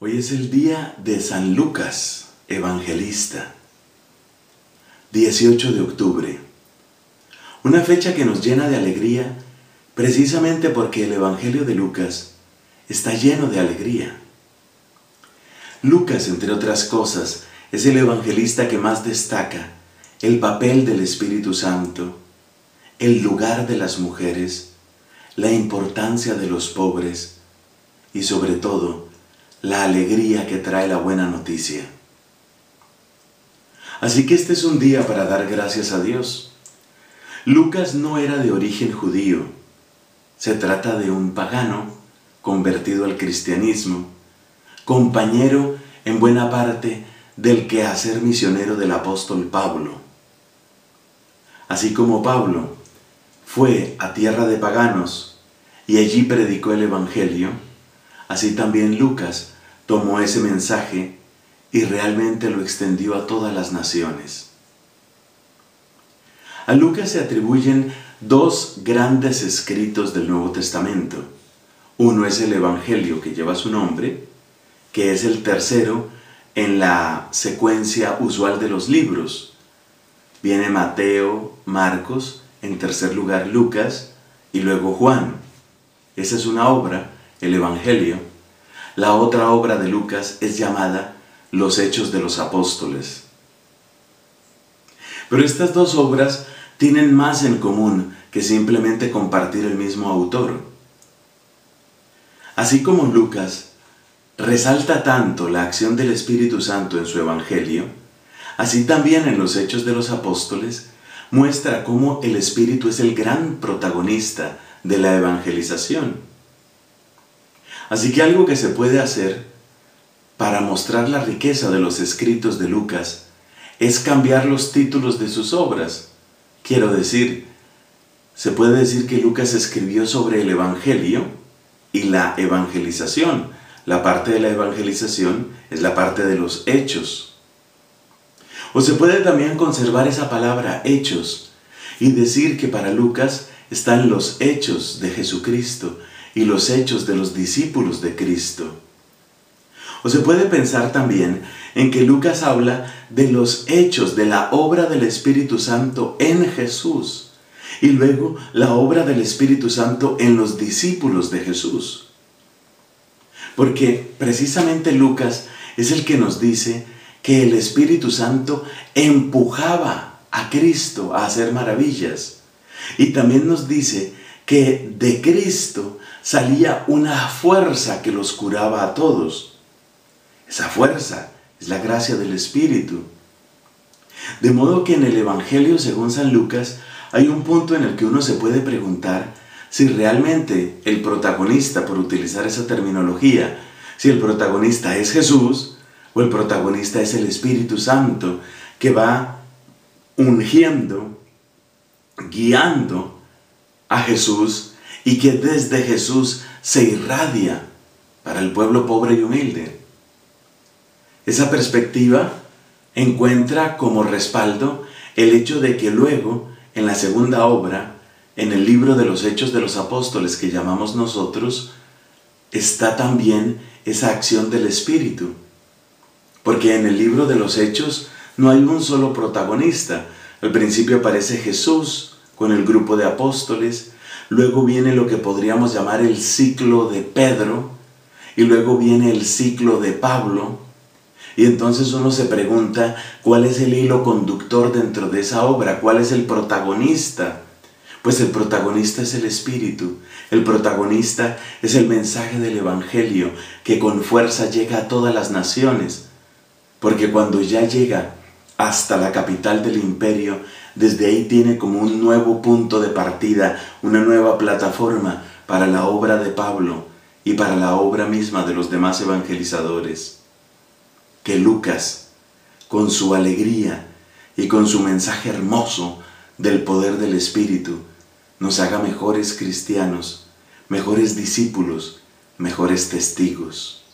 Hoy es el día de San Lucas, evangelista. 18 de octubre. Una fecha que nos llena de alegría precisamente porque el Evangelio de Lucas está lleno de alegría. Lucas, entre otras cosas, es el evangelista que más destaca el papel del Espíritu Santo, el lugar de las mujeres, la importancia de los pobres y sobre todo la alegría que trae la buena noticia. Así que este es un día para dar gracias a Dios. Lucas no era de origen judío, se trata de un pagano convertido al cristianismo, compañero en buena parte del quehacer misionero del apóstol Pablo. Así como Pablo fue a tierra de paganos y allí predicó el Evangelio, Así también Lucas tomó ese mensaje y realmente lo extendió a todas las naciones. A Lucas se atribuyen dos grandes escritos del Nuevo Testamento. Uno es el Evangelio que lleva su nombre, que es el tercero en la secuencia usual de los libros. Viene Mateo, Marcos, en tercer lugar Lucas y luego Juan. Esa es una obra el Evangelio, la otra obra de Lucas es llamada Los Hechos de los Apóstoles. Pero estas dos obras tienen más en común que simplemente compartir el mismo autor. Así como Lucas resalta tanto la acción del Espíritu Santo en su Evangelio, así también en los Hechos de los Apóstoles muestra cómo el Espíritu es el gran protagonista de la evangelización. Así que algo que se puede hacer para mostrar la riqueza de los escritos de Lucas es cambiar los títulos de sus obras. Quiero decir, se puede decir que Lucas escribió sobre el Evangelio y la evangelización. La parte de la evangelización es la parte de los hechos. O se puede también conservar esa palabra hechos y decir que para Lucas están los hechos de Jesucristo, y los hechos de los discípulos de Cristo. O se puede pensar también en que Lucas habla de los hechos de la obra del Espíritu Santo en Jesús y luego la obra del Espíritu Santo en los discípulos de Jesús. Porque precisamente Lucas es el que nos dice que el Espíritu Santo empujaba a Cristo a hacer maravillas. Y también nos dice que de Cristo salía una fuerza que los curaba a todos. Esa fuerza es la gracia del Espíritu. De modo que en el Evangelio, según San Lucas, hay un punto en el que uno se puede preguntar si realmente el protagonista, por utilizar esa terminología, si el protagonista es Jesús o el protagonista es el Espíritu Santo que va ungiendo, guiando a Jesús y que desde Jesús se irradia para el pueblo pobre y humilde. Esa perspectiva encuentra como respaldo el hecho de que luego, en la segunda obra, en el libro de los Hechos de los Apóstoles que llamamos nosotros, está también esa acción del Espíritu. Porque en el libro de los Hechos no hay un solo protagonista. Al principio aparece Jesús con el grupo de apóstoles, luego viene lo que podríamos llamar el ciclo de Pedro, y luego viene el ciclo de Pablo, y entonces uno se pregunta cuál es el hilo conductor dentro de esa obra, cuál es el protagonista. Pues el protagonista es el Espíritu, el protagonista es el mensaje del Evangelio que con fuerza llega a todas las naciones, porque cuando ya llega hasta la capital del imperio, desde ahí tiene como un nuevo punto de partida, una nueva plataforma para la obra de Pablo y para la obra misma de los demás evangelizadores. Que Lucas, con su alegría y con su mensaje hermoso del poder del Espíritu, nos haga mejores cristianos, mejores discípulos, mejores testigos.